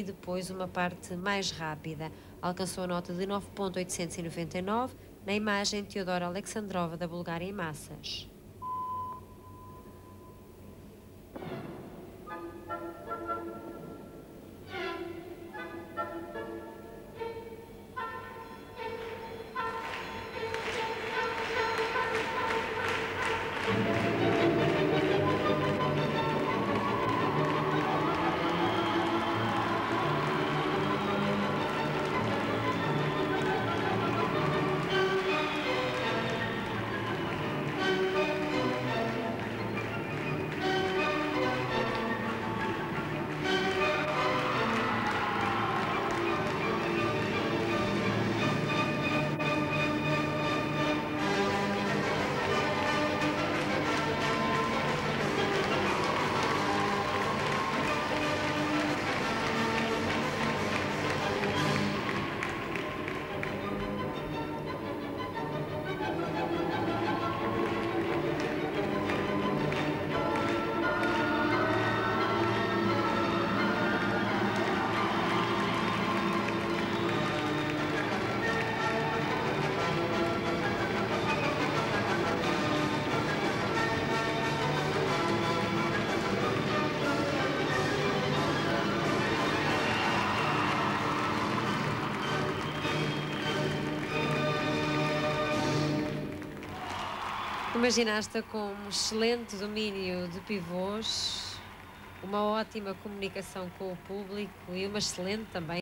e depois uma parte mais rápida. Alcançou a nota de 9.899 na imagem Teodora Alexandrova da Bulgária em massas. Uma ginasta com um excelente domínio de pivôs, uma ótima comunicação com o público e uma excelente também